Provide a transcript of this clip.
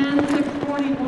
10, 641.